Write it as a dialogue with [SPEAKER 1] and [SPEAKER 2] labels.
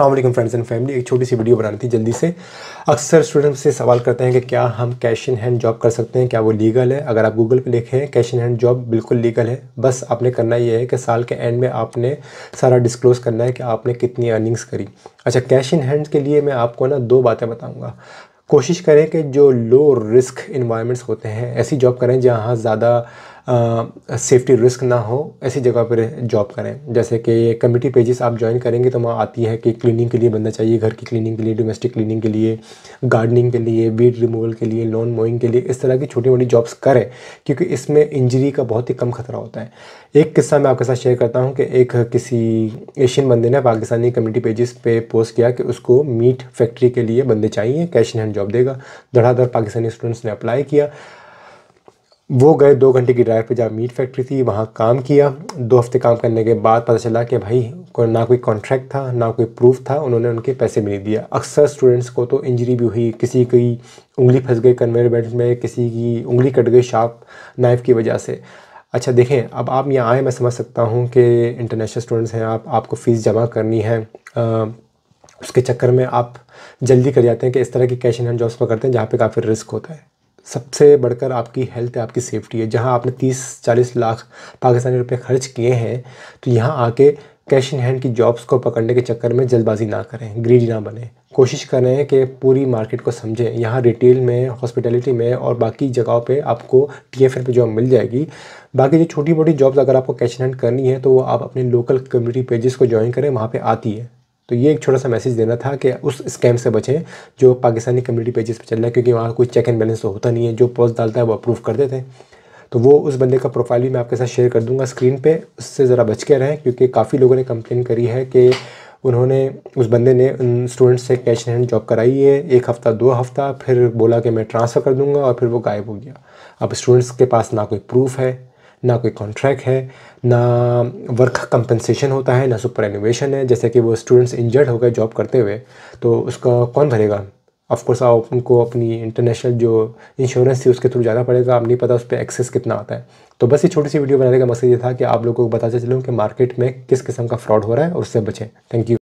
[SPEAKER 1] Allam friends and family एक छोटी सी video बनानी थी जल्दी से। अक्सर स्टूडेंट से सवाल करते हैं कि क्या हम कैश इन हैंड जॉब कर सकते हैं, क्या वो लीगल है? अगर आप गूगल पे लिखें कैश इन हैंड जॉब बिल्कुल लीगल है। बस आपने करना ये है कि साल के एंड में आपने सारा डिस्क्लोज़ करना है कि आपने कितनी अर्निंग्स करी। अच्छा कैश इन हैंड के लिए मैं आपको ना दो बातें बताऊँगा। कोशिश करें कि जो लो रिस्क इन्वायरमेंट्स होते हैं, ऐसी जॉब करें जहाँ ज़्यादा सेफ्टी रिस्क ना हो, ऐसी जगह पर जॉब करें। जैसे कि कमिटी पेजेस आप ज्वाइन करेंगे तो वहाँ आती है कि क्लीनिंग के लिए बंदा चाहिए, घर की क्लीनिंग के लिए डोमेस्टिक क्लीनिंग के लिए गार्डनिंग के लिए वीड रिमूवल के लिए लॉन मोइंग के लिए, इस तरह की छोटी मोटी जॉब्स करें, क्योंकि इसमें इंजरी का बहुत ही कम खतरा होता है। एक किस्सा मैं आपके साथ शेयर करता हूँ कि एक किसी एशियन बंदे ने पाकिस्तानी कम्युनिटी पेजेस पे पोस्ट किया कि उसको मीट फैक्ट्री के लिए बंदे चाहिए कैश इन हैंड जॉब देगा। धड़ाधड़ पाकिस्तानी स्टूडेंट्स ने अप्लाई किया। वो गए दो घंटे की ड्राइव पे जहाँ मीट फैक्ट्री थी वहाँ काम किया। दो हफ़्ते काम करने के बाद पता चला कि भाई को ना कोई कॉन्ट्रैक्ट था ना कोई प्रूफ था उन्होंने उनके पैसे भी नहीं दिया। अक्सर स्टूडेंट्स को तो इंजरी भी हुई किसी की उंगली फंस गई कन्वेयर बेल्ट में किसी की उंगली कट गई शार्प नाइफ़ की वजह से। अच्छा देखें अब आप यहाँ आए मैं समझ सकता हूँ कि इंटरनेशनल स्टूडेंट्स हैं आप आपको फ़ीस जमा करनी है। आ, उसके चक्कर में आप जल्दी कर जाते हैं कि इस तरह की कैश इन हैंड जॉब्स पर करते हैं जहाँ पे काफ़ी रिस्क होता है। सबसे बढ़कर आपकी हेल्थ है, आपकी सेफ्टी है। जहाँ आपने तीस, चालीस लाख पाकिस्तानी रुपए खर्च किए हैं तो यहाँ आके कैश इन हैंड की जॉब्स को पकड़ने के चक्कर में जल्दबाजी ना करें ग्रीडी ना बने। कोशिश करें कि पूरी मार्केट को समझें। यहाँ रिटेल में हॉस्पिटलिटी में और बाकी जगहों पे आपको टी एफ़ पे जॉब मिल जाएगी। बाकी जो छोटी मोटी जॉब्स अगर आपको कैश इन हैंड करनी है तो वो आप अपने लोकल कम्युनिटी पेजेस को ज्वाइन करें, वहाँ पर आती है। तो ये एक छोटा सा मैसेज देना था कि उस स्कैम से बचें जो पाकिस्तानी कम्युनिटी पेजेस पे चल रहा है, क्योंकि वहाँ कोई चेक एंड बैलेंस तो होता नहीं है, जो पोस्ट डालता है वो अप्रूव कर देते हैं। तो वो उस बंदे का प्रोफ़ाइल भी मैं आपके साथ शेयर कर दूँगा स्क्रीन पे, उससे ज़रा बच के रहें, क्योंकि काफ़ी लोगों ने कंप्लेन करी है कि उन्होंने, उस बंदे ने उन स्टूडेंट्स से कैश हैंड जॉब कराई है, एक हफ़्ता, दो हफ़्ता, फिर बोला कि मैं ट्रांसफ़र कर दूँगा और फिर वो गायब हो गया। अब स्टूडेंट्स के पास ना कोई प्रूफ है ना कोई कॉन्ट्रैक्ट है, ना वर्क कंपनसेशन होता है, ना सुपर एनिवेशन है। जैसे कि वो स्टूडेंट्स इंजर्ड हो गए जॉब करते हुए तो उसका कौन भरेगा? ऑफकोर्स आप उनको अपनी इंटरनेशनल जो इंश्योरेंस थी, उसके थ्रू जाना पड़ेगा। आप नहीं पता उस पर एक्सेस कितना आता है। तो बस ये छोटी सी वीडियो बनाने का मकसद ये था कि आप लोगों को बताते चलूँ कि मार्केट में किस किस्म का फ्रॉड हो रहा है और उससे बचें। Thank you